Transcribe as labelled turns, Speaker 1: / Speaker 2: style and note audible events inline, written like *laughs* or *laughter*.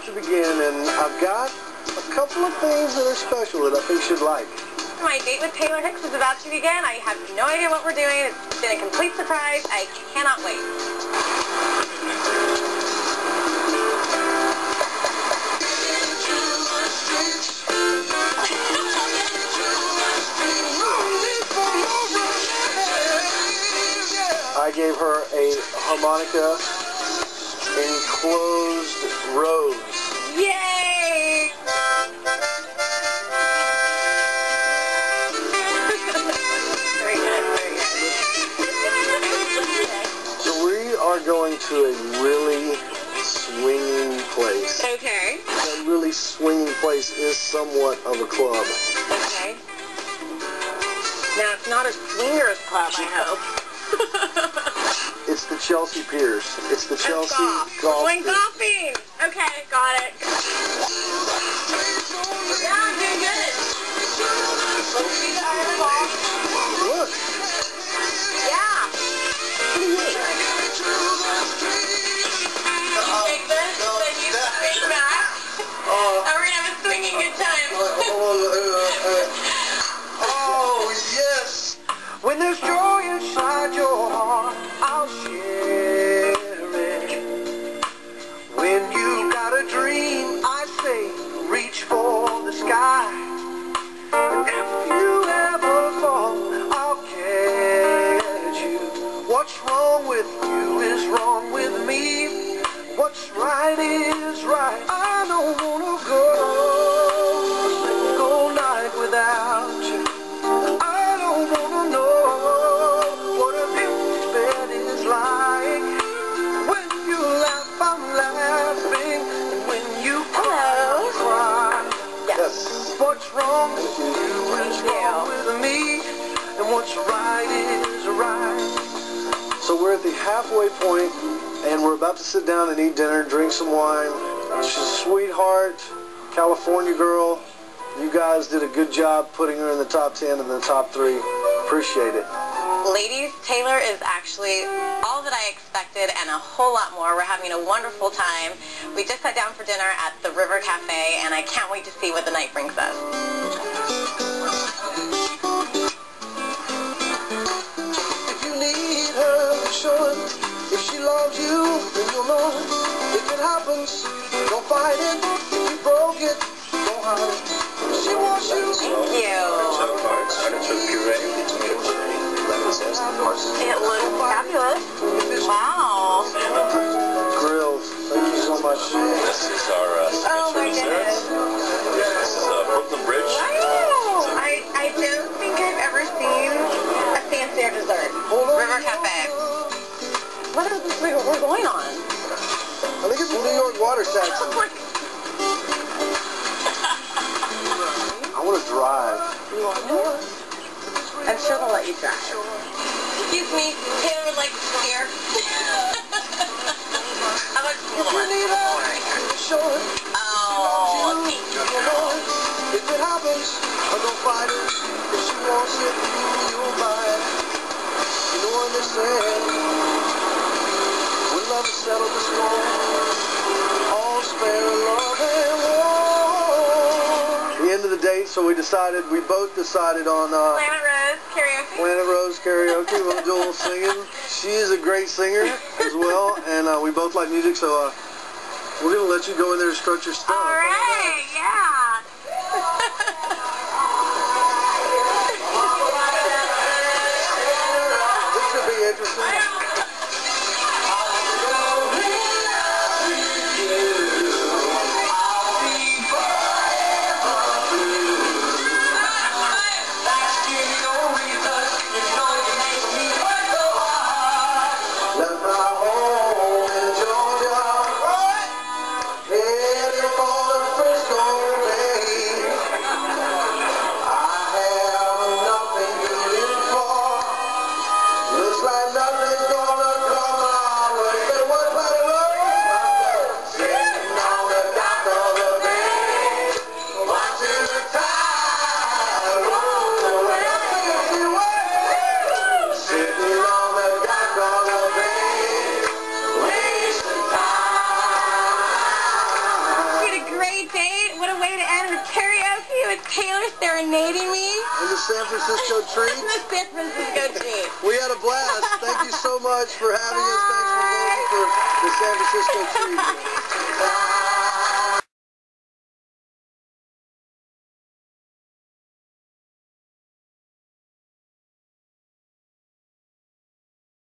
Speaker 1: about to begin, and I've got a couple of things that are special that I think you'd like.
Speaker 2: My date with Taylor Hicks is about to begin. I have no idea what we're doing. It's been a complete surprise. I cannot wait.
Speaker 1: I gave her a harmonica enclosed rose.
Speaker 2: Yay! very good, very good.
Speaker 1: So we are going to a really swinging place.
Speaker 2: Okay.
Speaker 1: That really swinging place is somewhat of a club.
Speaker 2: Okay. Now, it's not as clear as a swingers club, I hope. *laughs*
Speaker 1: It's the Chelsea Piers. It's the Chelsea
Speaker 2: golf.
Speaker 1: Golf.
Speaker 2: Going golfing. Okay, got it. Yeah, I'm doing good. Let's see the ball.
Speaker 1: Look,
Speaker 2: Yeah. Take this, then
Speaker 1: wrong with you is wrong with me. What's right is right. I don't wanna go a single night without you. I don't wanna know what an empty bed is like. When you laugh, I'm laughing. And when you cry, I cry.
Speaker 2: Yes.
Speaker 1: What's wrong with you is wrong with me, and what's right halfway point, and we're about to sit down and eat dinner, drink some wine. She's a sweetheart, California girl. You guys did a good job putting her in the top 10 and the top 3. Appreciate it.
Speaker 2: Ladies, Taylor is actually all that I expected and a whole lot more. We're having a wonderful time. We just sat down for dinner at the River Cafe, and I can't wait to see what the night brings us.
Speaker 1: Happens, don't fight it. You broke it, don't hide it. She wants you,
Speaker 2: Thank you. It looks fabulous. Wow.
Speaker 1: Grills, thank you so much.
Speaker 3: This is our uh,
Speaker 2: Oh my
Speaker 3: signature
Speaker 2: goodness.
Speaker 3: dessert. This is uh, Brooklyn Bridge.
Speaker 2: Wow. I, I don't think I've ever seen a fancier dessert. River Cafe. What is this we- we're going on?
Speaker 1: Water I want to drive.
Speaker 2: You want more? I'm sure they'll let you drive. Excuse me, Taylor would like to steer. *laughs* How about
Speaker 1: If you need her, show.
Speaker 2: Oh.
Speaker 1: If it happens, I don't fight it. If she wants it, you'll buy it. War. The end of the date, so we decided, we both decided on uh,
Speaker 2: Planet Rose karaoke.
Speaker 1: Planet Rose karaoke. We'll do a little singing. She is a great singer as well, and uh, we both like music, so uh, we're gonna let you go in there and strut your stuff.
Speaker 2: All right, yeah. Taylor serenading me.
Speaker 1: And the San Francisco *laughs* treat.
Speaker 2: the San Francisco treat.
Speaker 1: We had a blast. Thank you so much for having us. Thanks for voting for the San Francisco treat. *laughs*